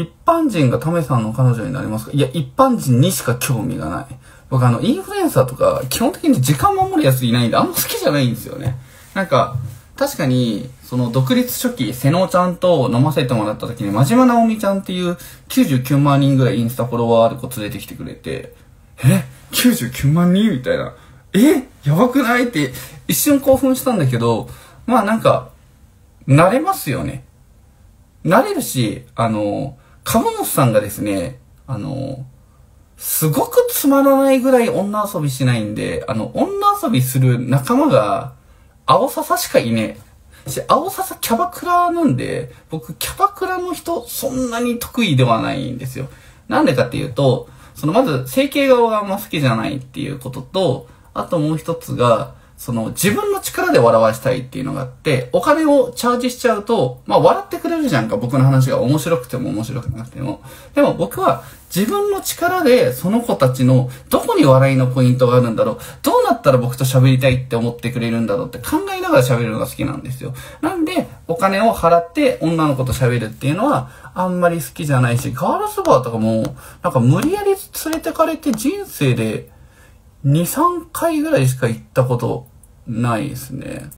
一般人がタメさんの彼女になりますか？いや、一般人にしか興味がない。僕あの、インフルエンサーとか、基本的に時間守るやついないんで、あんま好きじゃないんですよね。なんか、確かに、その独立初期、瀬能ちゃんと飲ませてもらった時に、真島直美ちゃんっていう99万人ぐらいインスタフォロワーある子連れてきてくれて、え ?99 万人みたいな。え？やばくない？って一瞬興奮したんだけど、まあなんか、慣れますよね。慣れるし、あの、株主さんがですね、あの、すごくつまらないぐらい女遊びしないんで、あの、女遊びする仲間が、青笹しかいねえ。し、青笹キャバクラなんで、僕キャバクラの人そんなに得意ではないんですよ。なんでかっていうと、そのまず整形側があんま好きじゃないっていうことと、あともう一つが、その自分の力で笑わしたいっていうのがあって、お金をチャージしちゃうと、まあ笑ってくれるじゃんか、僕の話が面白くても面白くなくても。でも僕は自分の力でその子たちのどこに笑いのポイントがあるんだろう、どうなったら僕と喋りたいって思ってくれるんだろうって考えながら喋るのが好きなんですよ。なんで、お金を払って女の子と喋るっていうのはあんまり好きじゃないし、ガールズバーとかも、なんか無理やり連れてかれて人生で2、3回ぐらいしか行ったことないですね。